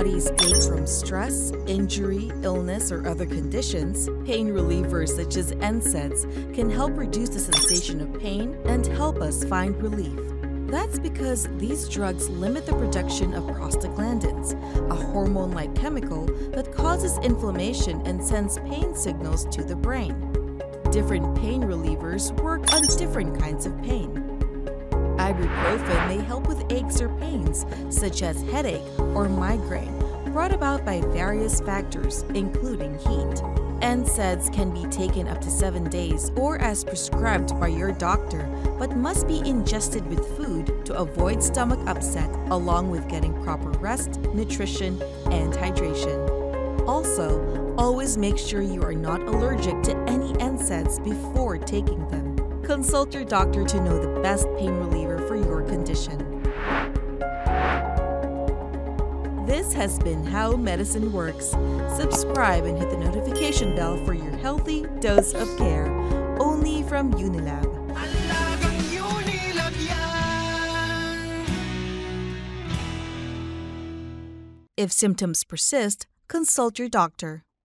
body's ache from stress, injury, illness, or other conditions, pain relievers such as NSAIDs can help reduce the sensation of pain and help us find relief. That's because these drugs limit the production of prostaglandins, a hormone like chemical that causes inflammation and sends pain signals to the brain. Different pain relievers work on different kinds of pain. Ibuprofen may help with aches or pains, such as headache or migraine, brought about by various factors, including heat. NSAIDs can be taken up to seven days or as prescribed by your doctor, but must be ingested with food to avoid stomach upset, along with getting proper rest, nutrition, and hydration. Also, always make sure you are not allergic to any NSAIDs before taking them. Consult your doctor to know the best pain reliever This has been How Medicine Works. Subscribe and hit the notification bell for your healthy dose of care. Only from Unilab. If symptoms persist, consult your doctor.